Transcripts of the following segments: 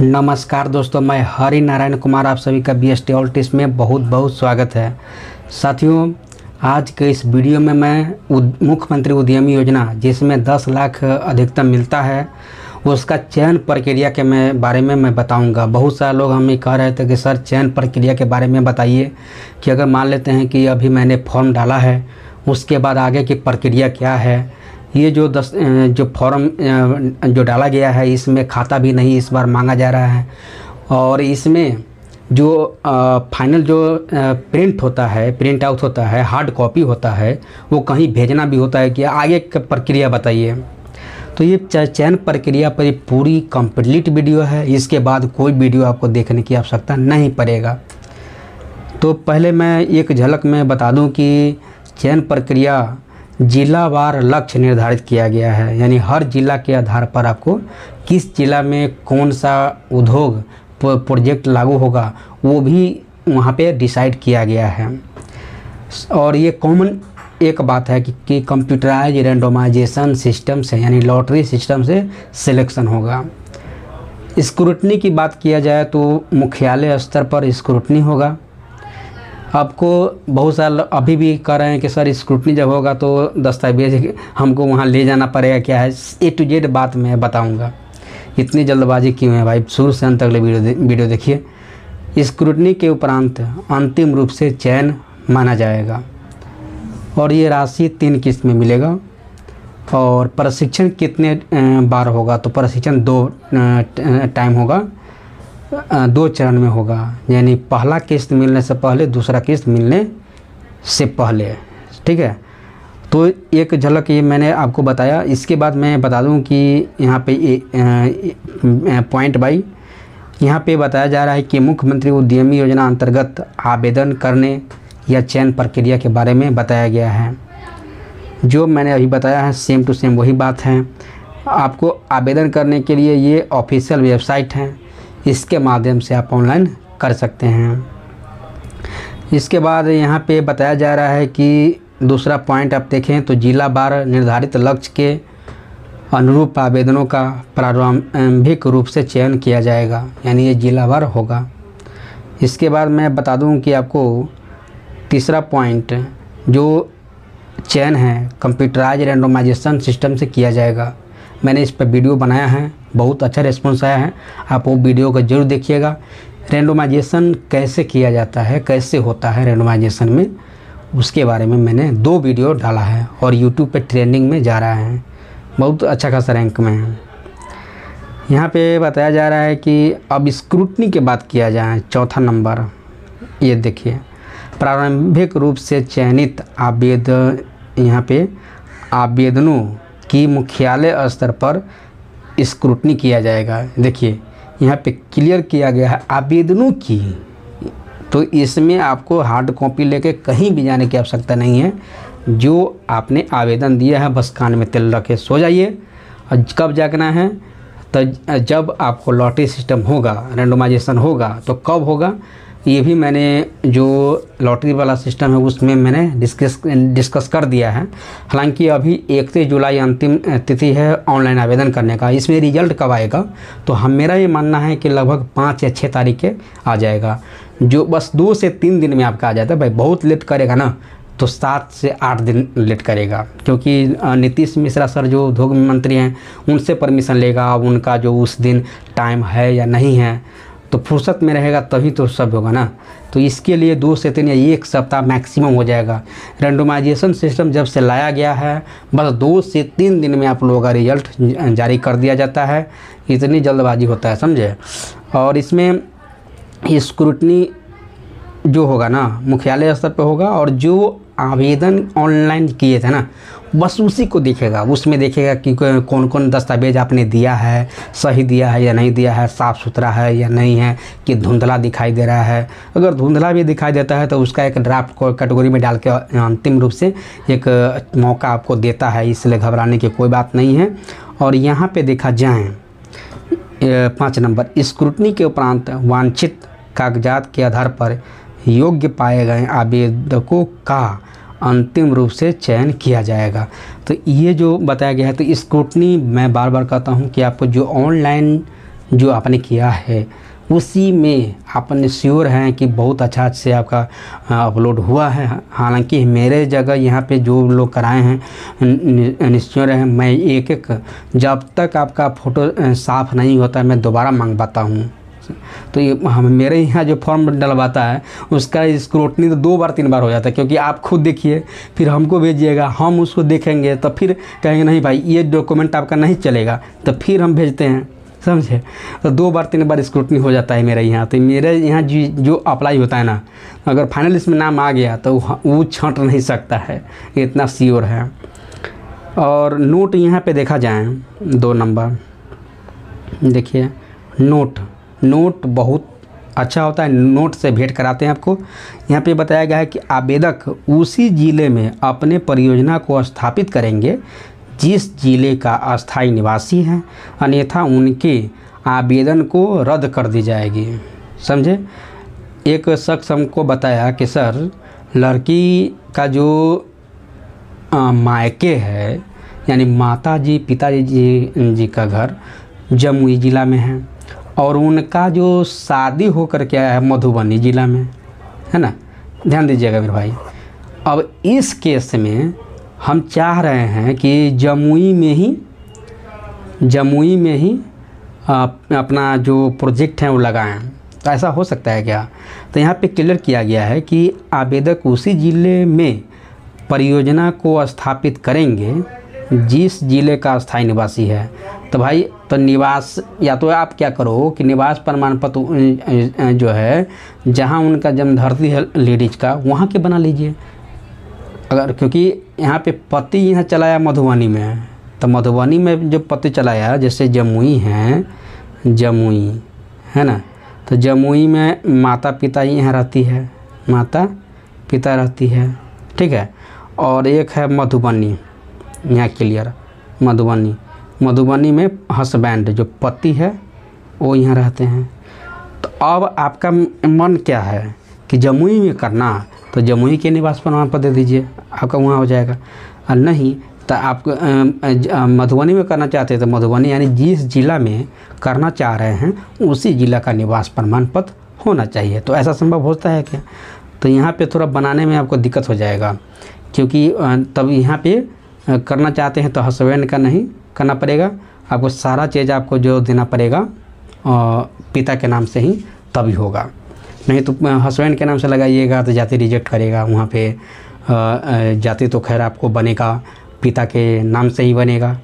नमस्कार दोस्तों, मैं हरि नारायण कुमार, आप सभी का B S T all tips में बहुत बहुत स्वागत है। साथियों, आज के इस वीडियो में मैं मुख्यमंत्री उद्यमी योजना, जिसमें 10 लाख अधिकतम मिलता है, उसका चयन प्रक्रिया के मैं, बारे में मैं बताऊँगा। बहुत सारे लोग हमें कह रहे थे कि, सर, चयन प्रक्रिया के बारे में बताइए कि अगर मान लेते हैं कि अभी मैंने फॉर्म डाला है, उसके बाद आगे की प्रक्रिया क्या है? ये जो दस जो फॉर्म जो डाला गया है, इसमें खाता भी नहीं इस बार मांगा जा रहा है। और इसमें जो फाइनल जो प्रिंट होता है प्रिंट आउट होता है हार्ड कॉपी होता है, वो कहीं भेजना भी होता है कि आगे प्रक्रिया बताइए। तो ये चयन प्रक्रिया पर पूरी कंप्लीट वीडियो है। इसके बाद कोई वीडियो आपको देखने की आवश्यकता नहीं पड़ेगा। तो पहले मैं एक झलक में बता दूँ कि चयन प्रक्रिया जिलावार लक्ष्य निर्धारित किया गया है। यानी हर जिला के आधार पर आपको किस जिला में कौन सा उद्योग प्रोजेक्ट लागू होगा वो भी वहाँ पे डिसाइड किया गया है। और ये कॉमन एक बात है कि, कि कंप्यूटराइज रेंडोमाइजेशन सिस्टम से यानी लॉटरी सिस्टम से सिलेक्शन होगा। स्क्रूटनी की बात किया जाए तो मुख्यालय स्तर पर स्क्रूटनी होगा। आपको बहुत साल अभी भी कह रहे हैं कि सर स्क्रूटनी जब होगा तो दस्तावेज़ हमको वहाँ ले जाना पड़ेगा। क्या है? ए टू जेड बात मैं बताऊँगा। इतनी जल्दबाजी क्यों है भाई? शुरू से अंत तक वीडियो दे, वीडियो देखिए। स्क्रूटनी के उपरांत अंतिम रूप से चयन माना जाएगा। और ये राशि तीन किस्त में मिलेगा। और प्रशिक्षण कितने बार होगा? तो प्रशिक्षण दो टाइम होगा। दो चरण में होगा। यानी पहला किस्त मिलने से पहले, दूसरा किस्त मिलने से पहले, ठीक है? तो एक झलक ये मैंने आपको बताया। इसके बाद मैं बता दूँ कि यहाँ पे पॉइंट बाई यहाँ पे बताया जा रहा है कि मुख्यमंत्री उद्यमी योजना अंतर्गत आवेदन करने या चयन प्रक्रिया के बारे में बताया गया है। जो मैंने अभी बताया है सेम टू सेम वही बात है। आपको आवेदन करने के लिए ये ऑफिशियल वेबसाइट है। इसके माध्यम से आप ऑनलाइन कर सकते हैं। इसके बाद यहाँ पे बताया जा रहा है कि दूसरा पॉइंट आप देखें तो जिला बार निर्धारित लक्ष्य के अनुरूप आवेदनों का प्रारंभिक रूप से चयन किया जाएगा, यानी ये जिलावार होगा। इसके बाद मैं बता दूँ कि आपको तीसरा पॉइंट जो चयन है कंप्यूटराइज रेंडोमाइजेशन सिस्टम से किया जाएगा। मैंने इस पर वीडियो बनाया है। बहुत अच्छा रिस्पॉन्स आया है। आप वो वीडियो को ज़रूर देखिएगा। रेंडोमाइजेशन कैसे किया जाता है, कैसे होता है रेंडोमाइजेशन में, उसके बारे में मैंने दो वीडियो डाला है और यूट्यूब पे ट्रेंडिंग में जा रहा है। बहुत अच्छा खासा रैंक में है। यहाँ पे बताया जा रहा है कि अब स्क्रूटनी की बात किया जाए, चौथा नंबर ये देखिए, प्रारंभिक रूप से चयनित आवेदन यहाँ पे आवेदनों की मुख्यालय स्तर पर स्क्रूटनी किया जाएगा। देखिए, यहाँ पे क्लियर किया गया है, आवेदनों की। तो इसमें आपको हार्ड कॉपी लेके कहीं भी जाने की आवश्यकता नहीं है। जो आपने आवेदन दिया है, बस कान में तेल रखे, सो जाइए। और कब जागना है? तो जब आपको लॉटरी सिस्टम होगा रेंडोमाइजेशन होगा तो कब होगा? ये भी मैंने जो लॉटरी वाला सिस्टम है, उसमें मैंने डिस्कस डिस्कस कर दिया है। हालाँकि अभी इकतीस जुलाई अंतिम तिथि है ऑनलाइन आवेदन करने का। इसमें रिज़ल्ट कब आएगा? तो हम, मेरा ये मानना है कि लगभग पाँच या छः तारीख के आ जाएगा। जो बस दो से तीन दिन में आपका आ जाता है, भाई बहुत लेट करेगा ना तो सात से आठ दिन लेट करेगा। क्योंकि नीतीश मिश्रा सर जो उद्योग मंत्री हैं, उनसे परमिशन लेगा उनका जो उस दिन टाइम है या नहीं है। तो फुर्सत में रहेगा तभी तो सब होगा ना। तो इसके लिए दो से तीन या एक सप्ताह मैक्सिमम हो जाएगा। रेंडोमाइजेशन सिस्टम जब से लाया गया है, बस दो से तीन दिन में आप लोगों का रिज़ल्ट जारी कर दिया जाता है। इतनी जल्दबाजी होता है, समझे? और इसमें स्क्रूटनी जो होगा ना, मुख्यालय स्तर पर होगा और जो आवेदन ऑनलाइन किए थे ना बस उसी को देखेगा। उसमें देखेगा कि कौन कौन दस्तावेज़ आपने दिया है, सही दिया है या नहीं दिया है साफ़ सुथरा है या नहीं है, कि धुंधला दिखाई दे रहा है। अगर धुंधला भी दिखाई देता है तो उसका एक ड्राफ्ट को, कैटेगरी में डाल के अंतिम रूप से एक मौका आपको देता है। इसलिए घबराने की कोई बात नहीं है। और यहाँ पर देखा जाए पाँच नंबर। स्क्रूटनी के उपरांत वांछित कागजात के आधार पर योग्य पाए गए आवेदकों का अंतिम रूप से चयन किया जाएगा। तो ये जो बताया गया है तो स्क्रूटनी मैं बार बार कहता हूँ कि आपको जो ऑनलाइन जो आपने किया है, उसी में आपने श्योर हैं कि बहुत अच्छा से आपका अपलोड हुआ है। हालाँकि मेरे जगह यहाँ पे जो लोग कराए हैं निश्चय हैं, मैं एक एक जब तक आपका फ़ोटो साफ़ नहीं होता, मैं दोबारा मंगवाता हूँ। तो ये हम मेरे यहाँ जो फॉर्म डलवाता है, उसका स्क्रूटनी तो दो बार, तीन बार हो जाता है, क्योंकि आप खुद देखिए, फिर हमको भेजिएगा, हम उसको देखेंगे तो फिर कहेंगे, नहीं भाई, ये डॉक्यूमेंट आपका नहीं चलेगा। तो फिर हम भेजते हैं, समझे? तो दो बार, तीन बार स्क्रूटनी हो जाता है मेरे यहाँ। तो मेरे यहाँ जी, जो अप्लाई होता है ना, अगर फाइनल इसमें नाम आ गया तो वो छंट नहीं सकता है इतना श्योर है। और नोट यहाँ पे देखा जाए, दो नंबर देखिए नोट नोट बहुत अच्छा होता है, नोट से भेंट कराते हैं आपको। यहाँ पे बताया गया है कि आवेदक उसी ज़िले में अपने परियोजना को स्थापित करेंगे, जिस ज़िले का अस्थाई निवासी है, अन्यथा उनके आवेदन को रद्द कर दी जाएगी। समझे? एक शख्स हमको बताया कि, सर, लड़की का जो मायके है, यानी माता जी पिताजी जी जी का घर जमुई ज़िला में है। और उनका जो शादी होकर के आया है मधुबनी ज़िला में, है ना? ध्यान दीजिएगा मेरे भाई। अब इस केस में हम चाह रहे हैं कि जमुई में ही, जमुई में ही अपना जो प्रोजेक्ट है वो लगाएँ। तो ऐसा हो सकता है क्या? तो यहाँ पे क्लियर किया गया है कि आवेदक उसी ज़िले में परियोजना को स्थापित करेंगे, जिस ज़िले का स्थायी निवासी है। तो भाई तो निवास, या तो आप क्या करो कि निवास प्रमाण पत्र जो है, जहाँ उनका जन्म धरती है लेडीज़ का, वहाँ के बना लीजिए। अगर, क्योंकि यहाँ पे पति यहाँ चलाया मधुबनी में तो मधुबनी में जो पति चलाया, जैसे जमुई हैं, जमुई, है ना? तो जमुई में माता पिता यहाँ रहती है माता पिता रहती है, ठीक है? और एक है मधुबनी, यहाँ क्लियर, मधुबनी। मधुबनी में हसबैंड जो पति है, वो यहाँ रहते हैं। तो अब आपका मन क्या है कि जमुई में करना तो जमुई के निवास प्रमाण पत्र दे दीजिए, आपका वहाँ हो जाएगा। और नहीं तो आप मधुबनी में करना चाहते हैं तो मधुबनी यानी जिस ज़िला में करना चाह रहे हैं, उसी ज़िला का निवास प्रमाण पत्र होना चाहिए। तो ऐसा संभव होता है क्या? तो यहाँ पे थोड़ा बनाने में आपको दिक्कत हो जाएगा, क्योंकि तब यहाँ पे करना चाहते हैं तो हसबैंड का नहीं करना पड़ेगा। आपको सारा चीज़ आपको जो देना पड़ेगा पिता के नाम से ही तभी होगा। नहीं तो हस्बैंड के नाम से लगाइएगा तो जाति रिजेक्ट करेगा, वहाँ पे जाति तो खैर आपको बनेगा, पिता के नाम से ही बनेगा,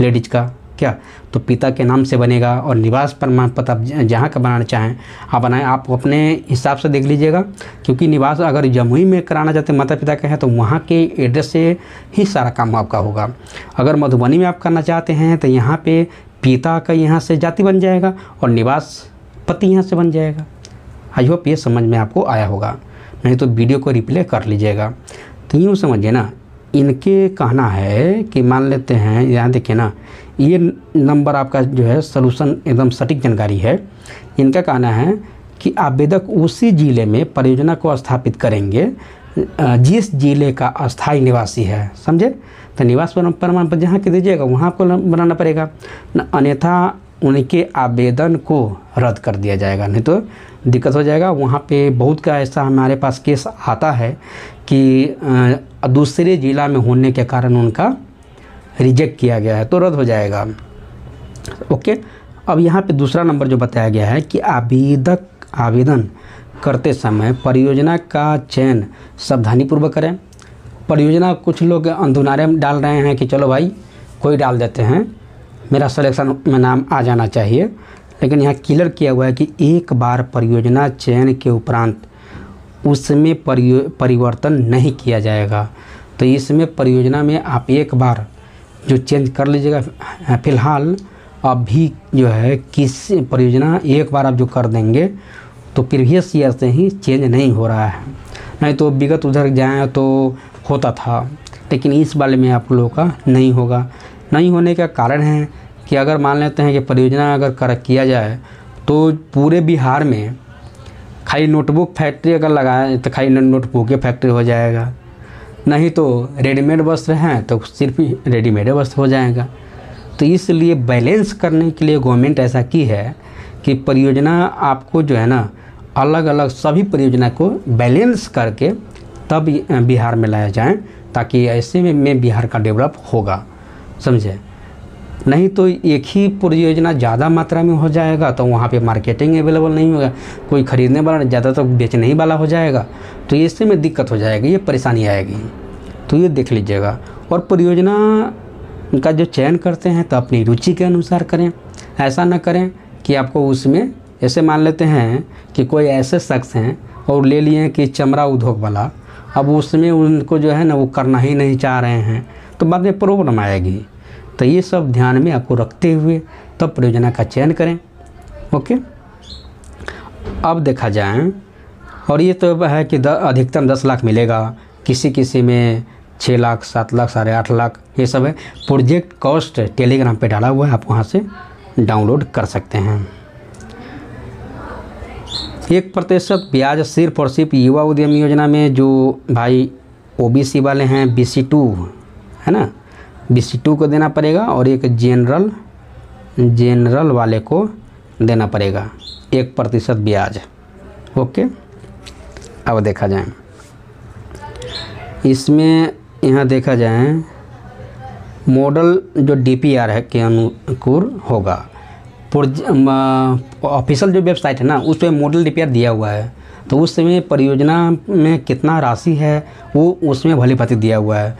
लेडीज़ का। क्या? तो पिता के नाम से बनेगा और निवास प्रमाण पत्र आप जहाँ का बनाना चाहें, आप बनाएँ, आप अपने हिसाब से देख लीजिएगा। क्योंकि निवास अगर जमुई में कराना चाहते हैं माता पिता के हैं तो वहाँ के एड्रेस से ही सारा काम आपका होगा। अगर मधुबनी में आप करना चाहते हैं तो यहाँ पे पिता का यहाँ से जाति बन जाएगा और निवास पति यहाँ से बन जाएगा। आई होप ये समझ में आपको आया होगा। नहीं तो वीडियो को रिप्ले कर लीजिएगा। तो यूँ समझिए ना, इनके कहना है कि मान लेते हैं यहाँ देखिए ना ये नंबर आपका जो है सलूशन एकदम सटीक जानकारी है। इनका कहना है कि आवेदक उसी ज़िले में परियोजना को स्थापित करेंगे जिस ज़िले का अस्थाई निवासी है। समझे? तो निवास प्रमाण पत्र जहाँ के दीजिएगा, वहाँ आपको बनाना पड़ेगा। अन्यथा उनके आवेदन को रद्द कर दिया जाएगा। नहीं तो दिक्कत हो जाएगा। वहाँ पे बहुत का ऐसा हमारे पास केस आता है कि दूसरे ज़िला में होने के कारण उनका रिजेक्ट किया गया है तो रद्द हो जाएगा। ओके, अब यहाँ पे दूसरा नंबर जो बताया गया है कि आवेदक, आवेदन करते समय परियोजना का चयन सावधानीपूर्वक करें। परियोजना कुछ लोग अंधुनारे डाल रहे हैं कि चलो भाई, कोई डाल देते हैं। मेरा सलेक्शन में नाम आ जाना चाहिए, लेकिन यहाँ क्लियर किया हुआ है कि एक बार परियोजना चयन के उपरांत उसमें परिवर्तन नहीं किया जाएगा। तो इसमें परियोजना में आप एक बार जो चेंज कर लीजिएगा, फ़िलहाल अभी जो है किस परियोजना एक बार आप जो कर देंगे तो प्रीवियस ईयर से ही चेंज नहीं हो रहा है। नहीं तो विगत उधर जाए तो होता था, लेकिन इस बारे में आप लोगों का नहीं होगा। नहीं होने का कारण है कि अगर मान लेते हैं कि परियोजना अगर कर किया जाए तो पूरे बिहार में खाली नोटबुक फैक्ट्री अगर लगाए तो खाली नोटबुक फैक्ट्री हो जाएगा। नहीं तो रेडीमेड वस्त्र हैं तो सिर्फ़ रेडीमेड वस्त्र हो जाएगा। तो इसलिए बैलेंस करने के लिए गवर्नमेंट ऐसा की है कि परियोजना आपको जो है ना अलग अलग सभी परियोजना को बैलेंस करके तब बिहार में लाया जाए ताकि ऐसे में, में बिहार का डेवलप होगा। समझे? नहीं तो एक ही परियोजना ज़्यादा मात्रा में हो जाएगा तो वहाँ पे मार्केटिंग अवेलेबल नहीं होगा। कोई ख़रीदने वाला ज़्यादा तो बेचने ही वाला हो जाएगा। तो इससे में दिक्कत हो जाएगी ये परेशानी आएगी। तो ये देख लीजिएगा। और परियोजना का जो चयन करते हैं तो अपनी रुचि के अनुसार करें। ऐसा ना करें कि आपको उसमें ऐसे मान लेते हैं कि कोई ऐसे शख्स हैं और ले लिए कि चमड़ा उद्योग वाला। अब उसमें उनको जो है ना, वो करना ही नहीं चाह रहे हैं तो बाद में प्रॉब्लम आएगी। तो ये सब ध्यान में आपको रखते हुए तब परियोजना का चयन करें। ओके? अब देखा जाए, और ये तो है कि अधिकतम दस लाख मिलेगा। किसी किसी में छः लाख, सात लाख, साढ़े आठ लाख, ये सब है। प्रोजेक्ट कॉस्ट टेलीग्राम पे डाला हुआ है, आप वहाँ से डाउनलोड कर सकते हैं। एक प्रतिशत ब्याज सिर्फ़ और सिर्फ़ युवा उद्यम योजना में, जो भाई ओबीसी वाले हैं बी सी टू है ना? बी सी टू को देना पड़ेगा और एक जनरल जनरल वाले को देना पड़ेगा। एक प्रतिशत ब्याज। ओके? अब देखा जाए। इसमें यहाँ देखा जाए मॉडल जो डीपीआर है, के अनुकूल होगा। ऑफिशियल जो वेबसाइट है ना, उस पर मॉडल डीपीआर दिया हुआ है। तो उस समय परियोजना में कितना राशि है, वो उसमें भली भांति दिया हुआ है।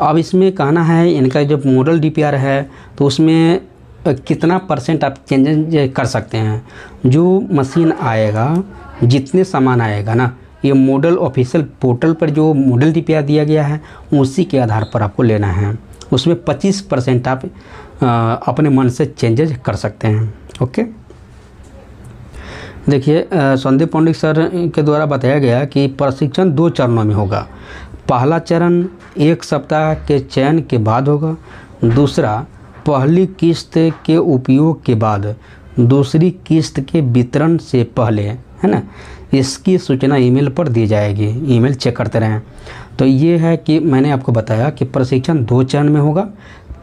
अब इसमें कहना है, इनका जो मॉडल डीपीआर है तो उसमें कितना परसेंट आप चेंजेस कर सकते हैं। जो मशीन आएगा, जितने सामान आएगा ना ये मॉडल ऑफिशियल पोर्टल पर जो मॉडल डीपीआर दिया गया है, उसी के आधार पर आपको लेना है। उसमें 25 परसेंट आप अपने मन से चेंजेज कर सकते हैं, ओके? देखिए संदीप पंडित सर के द्वारा बताया गया कि प्रशिक्षण दो चरणों में होगा। पहला चरण एक सप्ताह के चयन के बाद होगा, दूसरा पहली किस्त के उपयोग के बाद, दूसरी किस्त के वितरण से पहले, है ना? इसकी सूचना ईमेल पर दी जाएगी। ईमेल चेक करते रहें। तो ये है कि मैंने आपको बताया कि प्रशिक्षण दो चरण में होगा।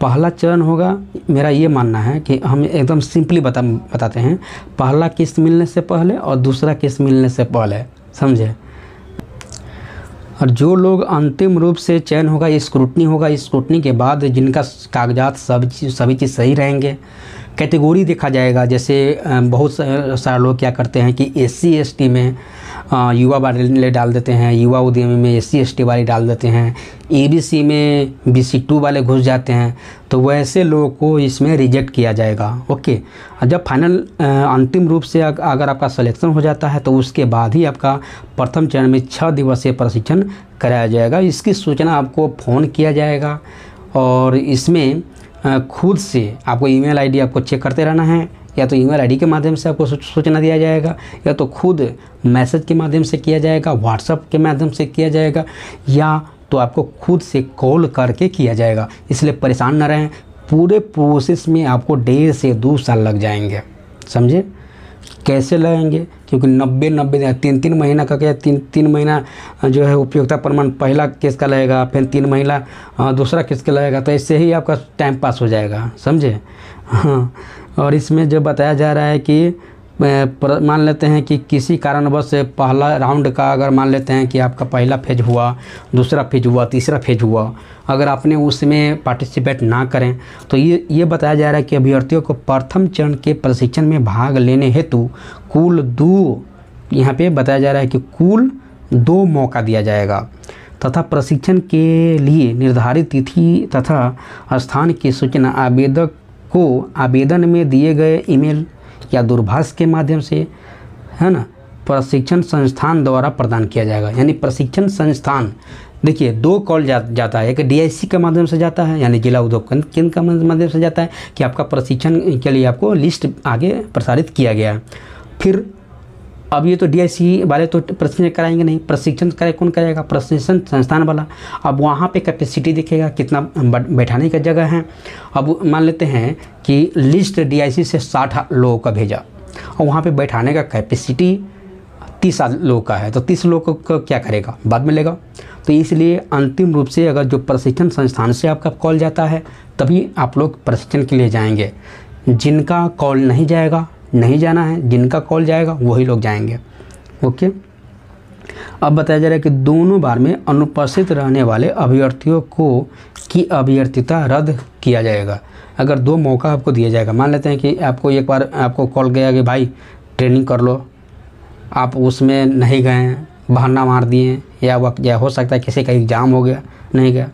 पहला चरण होगा, मेरा ये मानना है कि हम एकदम सिंपली बता, बताते हैं। पहला किस्त मिलने से पहले और दूसरा किस्त मिलने से पहले, समझे? और जो लोग अंतिम रूप से चयन होगा, स्क्रूटनी होगा, स्क्रूटनी के बाद जिनका कागजात सब सभी चीज़ सही रहेंगे कैटेगरी देखा जाएगा। जैसे बहुत सारे लोग क्या करते हैं कि एस सी में युवा वाले डाल देते हैं, युवा उद्यमी में एस सी वाले डाल देते हैं, एबीसी में बी सी टू वाले घुस जाते हैं तो वैसे लोगों को इसमें रिजेक्ट किया जाएगा। ओके जब फाइनल अंतिम रूप से अगर आपका सिलेक्शन हो जाता है तो उसके बाद ही आपका प्रथम चरण में छः दिवसीय प्रशिक्षण कराया जाएगा। इसकी सूचना आपको फ़ोन किया जाएगा और इसमें खुद से आपको ईमेल आईडी आपको चेक करते रहना है, या तो ईमेल आईडी के माध्यम से आपको सूचना दिया जाएगा, या तो खुद मैसेज के माध्यम से किया जाएगा व्हाट्सअप के माध्यम से किया जाएगा, या तो आपको खुद से कॉल करके किया जाएगा। इसलिए परेशान ना रहें, पूरे प्रोसेस में आपको डेढ़ से दो साल लग जाएँगे। समझे? कैसे लगेंगे क्योंकि नब्बे नब्बे दिन, तीन तीन महीना का क्या? तीन तीन महीना जो है उपयोगिता प्रमाण पहला केस का लगेगा फिर तीन महीना दूसरा केस का लगेगा तो इससे ही आपका टाइम पास हो जाएगा, समझे? हाँ और इसमें जो बताया जा रहा है कि मान लेते हैं कि किसी कारणवश पहला राउंड का अगर मान लेते हैं कि आपका पहला फ़ेज़ हुआ, दूसरा फ़ेज़ हुआ, तीसरा फ़ेज़ हुआ, अगर आपने उसमें पार्टिसिपेट ना करें तो ये ये बताया जा रहा है कि अभ्यर्थियों को प्रथम चरण के प्रशिक्षण में भाग लेने हेतु कुल दो, यहाँ पे बताया जा रहा है कि कुल दो मौका दिया जाएगा, तथा प्रशिक्षण के लिए निर्धारित तिथि तथा स्थान की सूचना आवेदक को आवेदन में दिए गए ईमेल या दूरभाष के माध्यम से है ना? प्रशिक्षण संस्थान द्वारा प्रदान किया जाएगा। यानी प्रशिक्षण संस्थान देखिए दो कॉल जा, जाता है। एक डीआईसी के माध्यम से जाता है यानी जिला उद्योग केंद्र का माध्यम से जाता है कि आपका प्रशिक्षण के लिए आपको लिस्ट आगे प्रसारित किया गया। फिर अब ये तो डीआईसी वाले तो प्रशिक्षण कराएँगे नहीं। प्रशिक्षण करे, कौन करेगा? प्रशिक्षण संस्थान वाला। अब वहाँ पे कैपेसिटी देखेगा, कितना बैठाने का जगह है। अब मान लेते हैं कि लिस्ट डीआईसी से साठ लोगों का भेजा। और वहाँ पे बैठाने का कैपेसिटी तीस लोगों का है। तो तीस लोग को क्या करेगा? बाद में लेगा। तो इसलिए अंतिम रूप से अगर जो प्रशिक्षण संस्थान से आपका कॉल जाता है, तभी आप लोग प्रशिक्षण के लिए जाएँगे। जिनका कॉल नहीं जाएगा नहीं जाना है, जिनका कॉल जाएगा, वही लोग जाएँगे। ओके? अब बताया जा रहा है कि दोनों बार में अनुपस्थित रहने वाले अभ्यर्थियों को की अभ्यर्थिता रद्द किया जाएगा। अगर दो मौका आपको दिया जाएगा, मान लेते हैं कि आपको एक बार आपको कॉल गया कि भाई, ट्रेनिंग कर लो, आप उसमें नहीं गए, बहाना मार दिए, या वक्त, या हो सकता है किसी का एग्ज़ाम हो गया, नहीं गया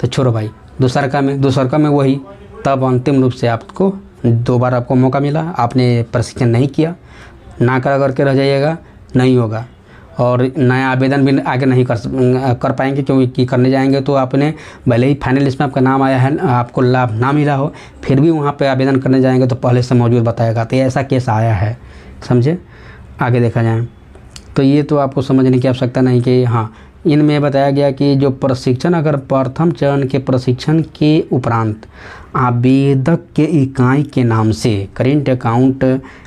तो छोड़ो भाई दूसरका में दूसरका में वही, तब अंतिम रूप से आपको दो बार आपको मौका मिला, आपने प्रशिक्षण नहीं किया। ना करा करके रह जाइएगा, नहीं होगा। और नया आवेदन भी आगे नहीं कर कर पाएँगे क्योंकि करने जाएँगे तो आपने भले ही फाइनल लिस्ट में आपका नाम आया है, आपको लाभ ना मिला हो, फिर भी वहाँ पे आवेदन करने जाएँगे तो पहले से मौजूद बताएगा। तो ऐसा केस आया है, समझे? आगे देखा जाए। तो ये तो आपको समझने की आवश्यकता नहीं कि हाँ इनमें बताया गया कि जो प्रशिक्षण, अगर प्रथम चरण के प्रशिक्षण के उपरांत आवेदक के इकाई के नाम से करेंट अकाउंट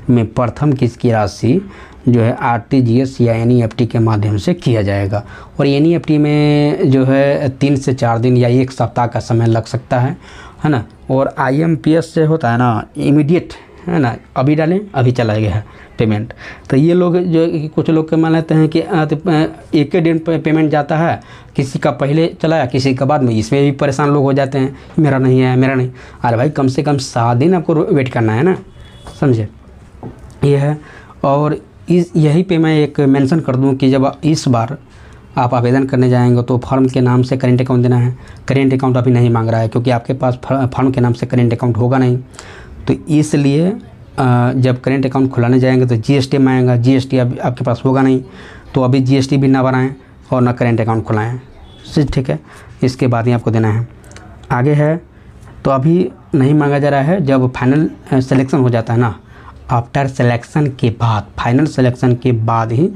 में प्रथम किसकी राशि जो है आर टी जी एस या एन ई एफ़ टी के माध्यम से किया जाएगा। और एन ई एफ़ टी में जो है तीन से चार दिन या एक सप्ताह का समय लग सकता है है ना? और आई एम पी एस से होता है ना इमीडिएट है ना? अभी डालें, अभी चला गया पेमेंट तो ये लोग जो कुछ लोग के मान लेते हैं कि तो एक ही दिन पेमेंट जाता है, किसी का पहले चलाया किसी का बाद में, इसमें भी परेशान लोग हो जाते हैं मेरा नहीं है, मेरा नहीं। अरे भाई, कम से कम सात दिन आपको वेट करना है ना? समझे? ये है। और इस, यही पे मैं एक मेंशन कर दूँ कि जब इस बार आप आवेदन करने जाएँगे तो फर्म के नाम से करेंट अकाउंट देना है। करेंट अकाउंट अभी नहीं मांग रहा है, क्योंकि आपके पास फर्म के नाम से करेंट अकाउंट होगा नहीं। तो इसलिए जब करेंट अकाउंट खुलाने जाएँगे तो जीएसटी में आएगा। जीएसटी अब, आपके पास होगा नहीं। तो अभी जीएसटी भी ना बनाएँ और ना करेंट अकाउंट खुलाएँ। ठीक है? इसके बाद ही आपको देना है। आगे है तो अभी नहीं मांगा जा रहा है। जब फाइनल सिलेक्शन हो जाता है ना आफ्टर सिलेक्शन के बाद फाइनल सिलेक्शन के बाद ही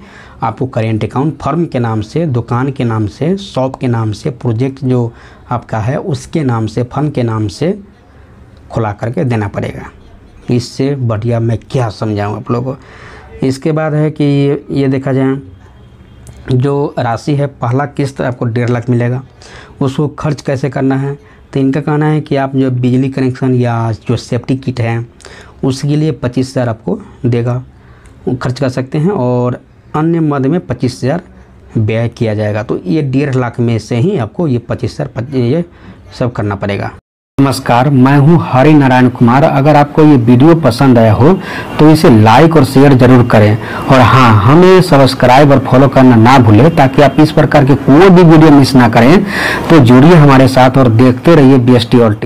आपको करेंट अकाउंट फर्म के नाम से, दुकान के नाम से शॉप के नाम से प्रोजेक्ट जो आपका है, उसके नाम से फर्म के नाम से खुला करके देना पड़ेगा। इससे बढ़िया मैं क्या समझाऊँ आप लोगों को? इसके बाद है कि ये ये देखा जाए, जो राशि है, पहला किस्त आपको डेढ़ लाख मिलेगा। उसको खर्च कैसे करना है? तो इनका कहना है कि आप जो बिजली कनेक्शन या जो सेफ्टी किट है, उसके लिए पच्चीस हज़ार आपको देगा। खर्च कर सकते हैं और अन्य मद में पच्चीस हज़ार व्यय किया जाएगा। तो ये डेढ़ लाख में से ही आपको ये पच्चीस हज़ार ये सब करना पड़ेगा। नमस्कार, मैं हूँ हरि नारायण कुमार। अगर आपको ये वीडियो पसंद आया हो तो इसे लाइक और शेयर ज़रूर करें। और हाँ हमें सब्सक्राइब और फॉलो करना ना भूलें, ताकि आप इस प्रकार के कोई भी वीडियो मिस ना करें। तो जुड़िए हमारे साथ और देखते रहिए बी एस टी और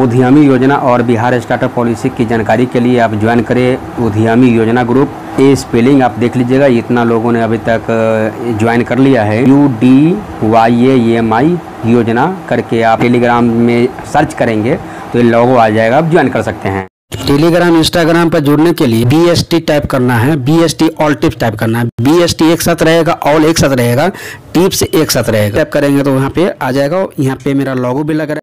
उद्यमी योजना और बिहार स्टार्टअप पॉलिसी की जानकारी के लिए आप ज्वाइन करें उद्यमी योजना ग्रुप ये स्पेलिंग आप देख लीजिएगा, इतना लोगों ने अभी तक ज्वाइन कर लिया है। U D Y A M I योजना करके आप टेलीग्राम में सर्च करेंगे तो ये लोगो आ जाएगा, आप ज्वाइन कर सकते हैं। टेलीग्राम इंस्टाग्राम पर जुड़ने के लिए बी एस टी टाइप करना है B S T all tips type करना है। बी एस टी एक साथ रहेगा ऑल एक साथ रहेगा टिप्स एक साथ रहेगा। टाइप करेंगे तो वहाँ पे आ जाएगा यहाँ पे मेरा लॉगो भी लग रहा है।